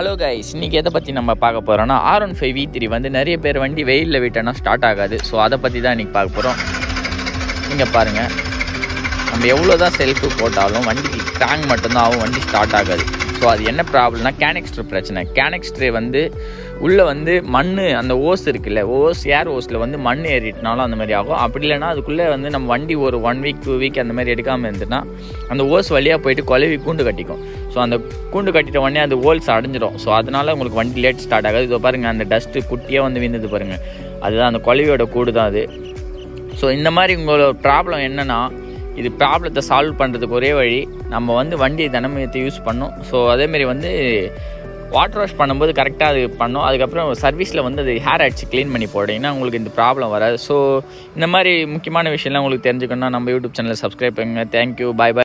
Hello guys இன்றைக்கி எதை பற்றி நம்ம பார்க்க போகிறோம்னா R one five V three வந்து நிறைய பேர் வண்டி வெயிலில் விட்டோன்னா ஸ்டார்ட் ஆகாது. ஸோ அதை பற்றி தான் இன்றைக்கி பார்க்க போகிறோம் நீங்கள் பாருங்கள் நம்ம எவ்வளோ தான் செல்ஃபு போட்டாலும் வண்டிக்கு கிராங்க் மட்டும்தான் ஆகும் வண்டி ஸ்டார்ட் ஆகாது. ஸோ அது என்ன ப்ராப்ளம்னா கேனெக்ஸ்ட்ரு பிரச்சனை. கேனெக்ஸ்ட்ரு வந்து உள்ளே வந்து மண் அந்த ஓஸ் இருக்குல்ல ஓஸ் ஏர் ஓஸில் வந்து மண் ஏறிட்டினாலும் அந்த மாதிரி ஆகும். அப்படி இல்லைனா அதுக்குள்ளே வந்து நம்ம வண்டி ஒரு ஒன் வீக் டூ வீக் அந்த மாதிரி எடுக்காமல் இருந்துன்னா அந்த ஓஸ் வழியாக போயிட்டு குழவி கூண்டு கட்டிக்கும். ஸோ அந்த கூண்டு கட்டிட்ட உடனே அது ஹோல்ஸ் அடைஞ்சிடும் ஸோ அதனால உங்களுக்கு வண்டி லேட் ஸ்டார்ட் ஆகாது. இதோ பாருங்கள் அந்த டஸ்ட்டு குட்டியாக வந்து விழுந்தது பாருங்கள் அதுதான் அந்த குழவியோட கூடு தான் அது. ஸோ இந்த மாதிரி உங்களோட ப்ராப்ளம் என்னென்னா இது ப்ராப்ளத்தை சால்வ் பண்ணுறதுக்கு ஒரே வழி நம்ம வந்து வண்டி தினமயத்தை யூஸ் பண்ணோம். ஸோ அதேமாரி வந்து வாட்டர் வாஷ் பண்ணும்போது கரெக்டாக அது பண்ணோம். அதுக்கப்புறம் சர்வீஸில் வந்து அது ஹேர் அடிச்சு க்ளீன் பண்ணி போட்டிங்கன்னா உங்களுக்கு இந்த ப்ராப்ளம் வராது. ஸோ இந்த மாதிரி முக்கியமான விஷயம்லாம் உங்களுக்கு தெரிஞ்சுக்கணும்னா நம்ம யூடியூப் சேனலை சப்ஸ்கிரைப் பண்ணுங்கள் தேங்க்யூ பாய் பாய்